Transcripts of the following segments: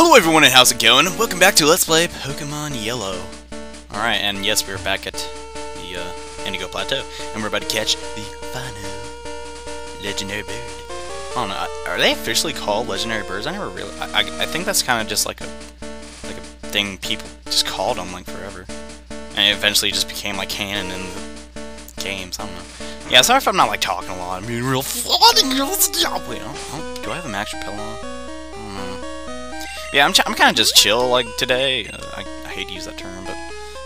Hello everyone and how's it going? Welcome back to Let's Play Pokemon Yellow. Alright, and yes, we're back at the uh, Indigo Plateau, and we're about to catch the final legendary bird. I don't know, are they officially called legendary birds? I never really, I, I, I think that's kind of just like a, like a thing people just called them like forever. And eventually just became like canon in the games, I don't know. Yeah, sorry if I'm not like talking a lot, I'm being real funny, you know, do I have a max repel on? Yeah, I'm, I'm kind of just chill, like, today. Uh, I, I hate to use that term, but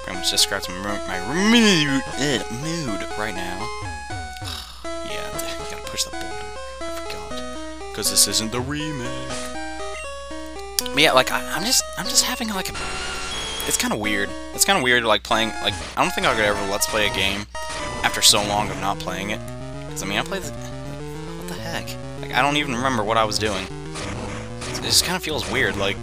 pretty much describes my, my mood, uh, mood right now. yeah, gotta push the boulder. I forgot. Because this isn't the remake. But yeah, like, I, I'm just, I'm just having, like, a... It's kind of weird. It's kind of weird, like, playing, like, I don't think I could ever let's play a game after so long of not playing it. Because, I mean, I played, like, what the heck? Like, I don't even remember what I was doing it just kind of feels weird, like,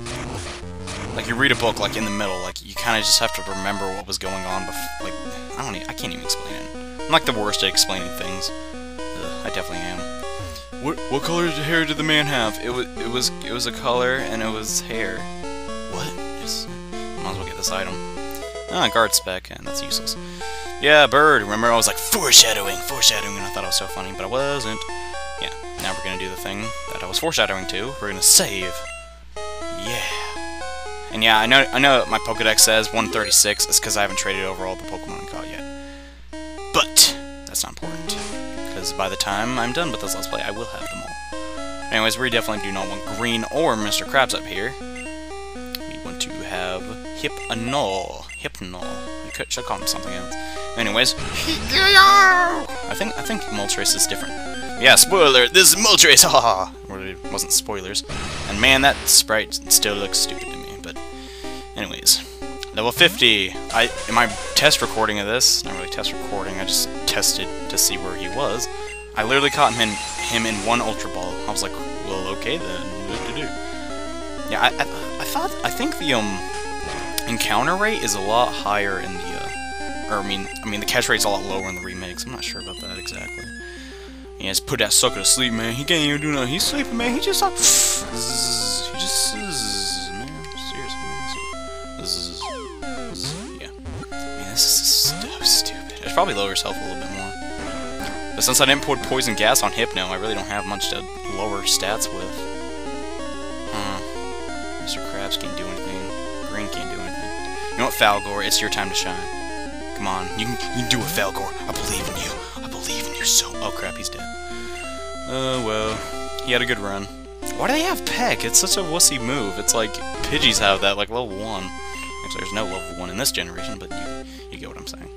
like you read a book, like, in the middle, like, you kind of just have to remember what was going on, bef like, I don't even, I can't even explain it. I'm like the worst at explaining things. Ugh, I definitely am. What, what color hair did the man have? It was, it was, it was a color, and it was hair. What? Yes. Might as well get this item. Ah, guard spec, and that's useless. Yeah, bird. Remember, I was like, foreshadowing, foreshadowing, and I thought it was so funny, but I wasn't. Now we're gonna do the thing that I was foreshadowing to. We're gonna save. Yeah. And yeah, I know I know my Pokedex says 136. It's because I haven't traded over all the Pokemon I caught yet. But that's not important. Because by the time I'm done with this Let's Play, I will have them all. Anyways, we definitely do not want Green or Mr. Krabs up here. We want to have Hypno. Hypno. I could, should call him something else. Anyways, I think I think Moltres is different. Yeah, spoiler, this is Moltres, haha! Well, it wasn't spoilers. And man, that sprite still looks stupid to me, but... Anyways. Level 50! I In my test recording of this, not really test recording, I just tested to see where he was. I literally caught him in, him in one Ultra Ball. I was like, well, okay then, what to do? Yeah, I, I, I thought, I think the, um, encounter rate is a lot higher in the, uh, or I mean, I mean, the catch rate's a lot lower in the remakes. I'm not sure about that exactly. He has put that sucker to sleep, man. He can't even do nothing. He's sleeping, man. He just like, he just, man. Seriously, man. Zzz, zzz, yeah. Man, this is so stupid. I should probably lower yourself a little bit more. But since I didn't put poison gas on Hypno, I really don't have much to lower stats with. Huh. Mr. Krabs can't do anything. Green can't do anything. You know what, Falgor? It's your time to shine. Come on, you can, you can do it, Falgor. I believe in you. Soul. Oh crap, he's dead. Oh, uh, well. He had a good run. Why do they have Peck? It's such a wussy move. It's like, Pidgeys have that, like, level 1. Actually, there's no level 1 in this generation, but you, you get what I'm saying.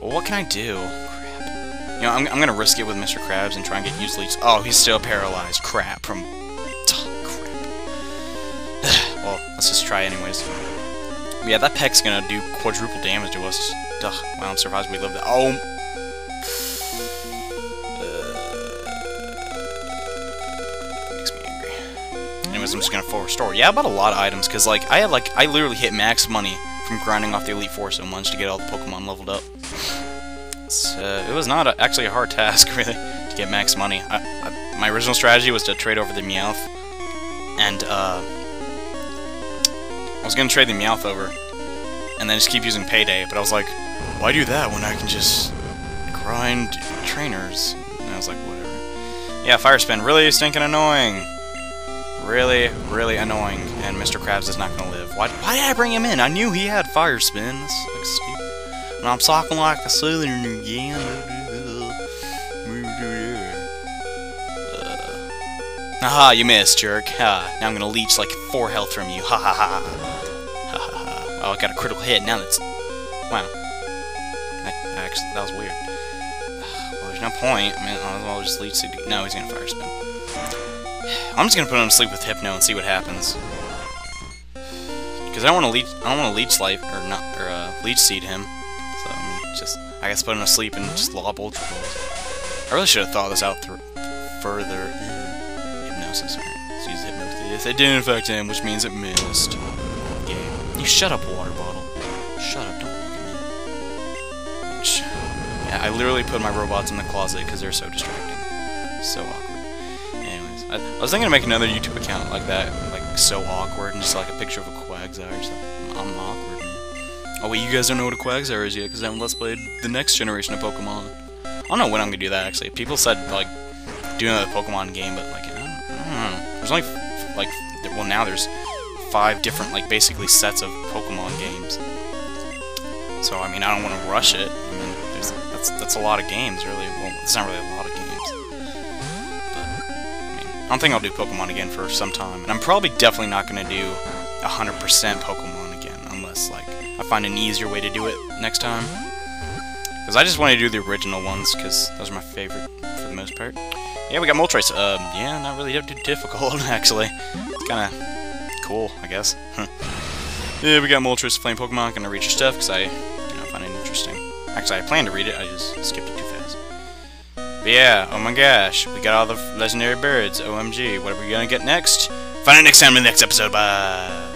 Well, what can I do? Crap. You know, I'm, I'm gonna risk it with Mr. Krabs and try and get used leads. Oh, he's still paralyzed. Crap. From... Oh, crap. well, let's just try anyways. Yeah, that Peck's gonna do quadruple damage to us. Ugh, wow, I'm surprised we lived that. Oh! I'm just gonna full restore. Yeah, I bought a lot of items, because, like, I had, like, I literally hit max money from grinding off the Elite Four so much to get all the Pokemon leveled up. Uh, it was not a, actually a hard task, really, to get max money. I, I, my original strategy was to trade over the Meowth, and, uh... I was gonna trade the Meowth over, and then just keep using Payday, but I was like, why do that when I can just grind trainers? And I was like, whatever. Yeah, Fire Spin, really stinking annoying. Really, really annoying, and Mr. Krabs is not gonna live. Why, why did I bring him in? I knew he had Fire Spin. That's like stupid. And I'm talking like a southern again. Uh, you missed, jerk. Ha, now I'm gonna leech like 4 health from you. Ha ha ha. Ha ha ha. Oh, I got a critical hit. Now that's... Wow. I, actually, that was weird. Well, there's no point. I mean, I'll just leech... No, he's gonna fire spin. I'm just gonna put him to sleep with Hypno and see what happens. Because I don't want to leech... I don't want to leech life... Or not... Or, uh, leech seed him. So, I mean, just... I guess put him to sleep and just lob Ultra Balls. I really should have thought this out further. Hypnosis. Let's use Hypnosis. It didn't affect him, which means it missed. Yeah. You shut up, water bottle. Shut up, don't look at me. Yeah, I literally put my robots in the closet because they're so distracting. So awkward. Anyways, I, I, was thinking to make another YouTube account like that, like so awkward and just like a picture of a Quagsire. So I'm awkward. Oh wait, you guys don't know what a Quagsire is yet because I haven't let's played the next generation of Pokemon. I don't know when I'm gonna do that actually. People said like doing another Pokemon game, but like I don't, I don't know. There's only like well now there's five different like basically sets of Pokemon games. So I mean I don't want to rush it. I mean that's that's a lot of games really. Well, it's not really a lot of games. I don't think I'll do Pokemon again for some time. And I'm probably definitely not going to do 100% Pokemon again, unless, like, I find an easier way to do it next time. Because I just want to do the original ones, because those are my favorite for the most part. Yeah, we got Moltres. Um, yeah, not really too difficult, actually. It's kind of cool, I guess. yeah, we got Moltres playing Pokemon. Gonna read your stuff, because I, you know, find it interesting. Actually, I plan to read it, I just skipped it. But yeah, oh my gosh, we got all the legendary birds. OMG, what are we gonna get next? Find out next time in the next episode. Bye.